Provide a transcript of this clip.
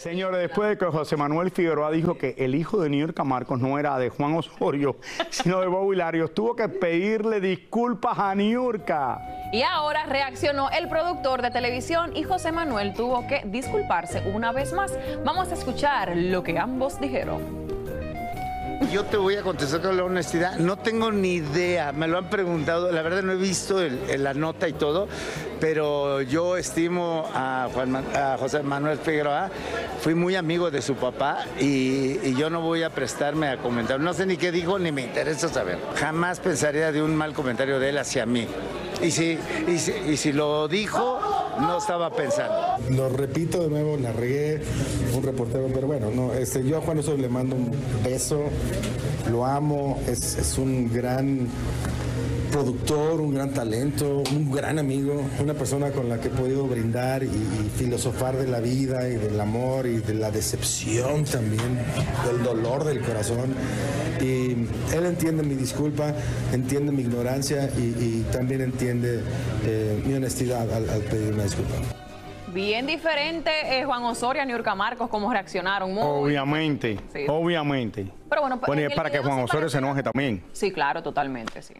Señores, después de que José Manuel Figueroa dijo que el hijo de Niurka Marcos no era de Juan Osorio, sino de Bob Hilario, tuvo que pedirle disculpas a Niurka. Y ahora reaccionó el productor de televisión y José Manuel tuvo que disculparse una vez más. Vamos a escuchar lo que ambos dijeron. Yo te voy a contestar con la honestidad. No tengo ni idea. Me lo han preguntado. La verdad no he visto el- el- la nota y todo. Pero yo estimo a, Juan a José Manuel Figueroa. Fui muy amigo de su papá y, yo no voy a prestarme a comentar. No sé ni qué dijo ni me interesa saber. Jamás pensaría de un mal comentario de él hacia mí. Y si, y si lo dijo, no estaba pensando. Lo repito de nuevo, la regué, un reportero, pero bueno, no, este, yo a Juan Osorio le mando un beso, lo amo, es, un gran productor, un gran talento, un gran amigo, una persona con la que he podido brindar y, filosofar de la vida y del amor y de la decepción también, del dolor del corazón. Y él entiende mi disculpa, entiende mi ignorancia y, también entiende eh, mi honestidad al, al pedir una disculpa. Bien diferente eh, Juan Osorio y Niurka Marcos, cómo reaccionaron. Muy- Obviamente, Sí. obviamente. Pero bueno, Bueno, y es para que Juan Osorio se parece- enoje también. Sí, claro, totalmente, sí.